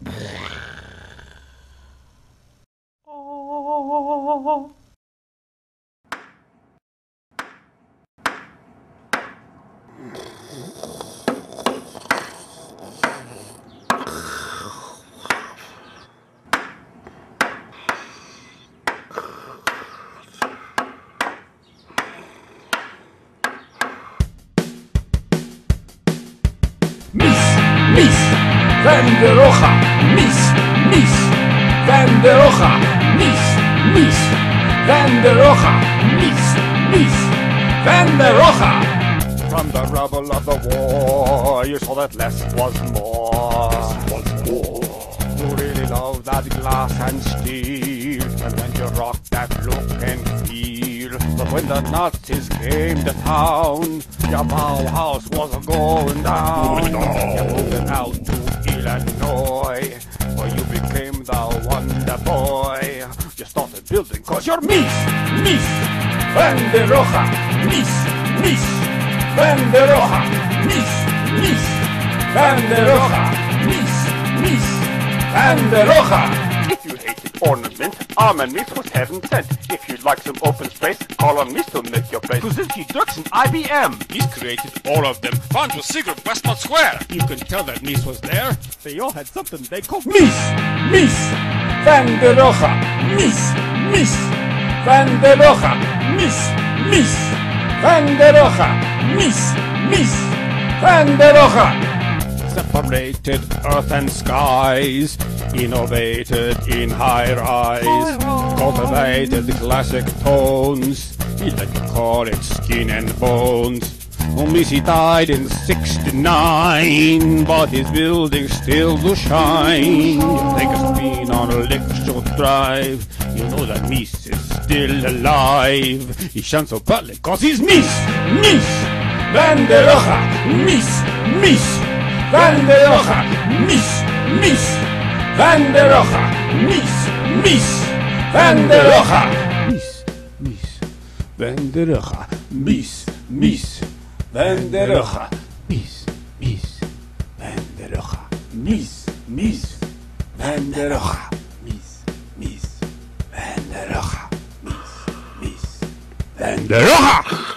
Mies, Mies, Van der Rohe, Mies, Mies, Van der Rohe, Mies, Mies, Van der Rohe, Mies, Mies, Van. From the rubble of the war, you saw that less was more. Less was more. You really love that glass and steel, and when you rock that look and feel. But when the Nazis came to town, your Bauhaus was going down. Oh, you moved Mies, Mies, Van der Rohe, Mies, Mies, Van der Rohe, Mies, Mies, Van der Rohe. If you hate the ornament, Arm and Meats was heaven sent. If you'd like some open space, call on me to make your place. Kluczynski, Dirks, and IBM. He's created all of them. Found was secret Westmount Square. You can tell that Mies was there. They all had something they called Mies, Mies, Van der Rohe, Mies, Mies, Van Mies, Mies, Van der Rohe, Mies, Mies, Van. Separated earth and skies, innovated in high rise, cultivated the classic tones. It skin and bones. He died in 69, but his buildings still do shine. You take a spin on Electro Drive, you know that Mies is still alive. He shines so badly cause he's Mies! Mis, Van der Rohe, Mies, Mies, Van der Rohe, Mies, Mies, Van der Rohe, Mies, Mies, Van der Rohe. Mies, Mies, Van der Mies, Van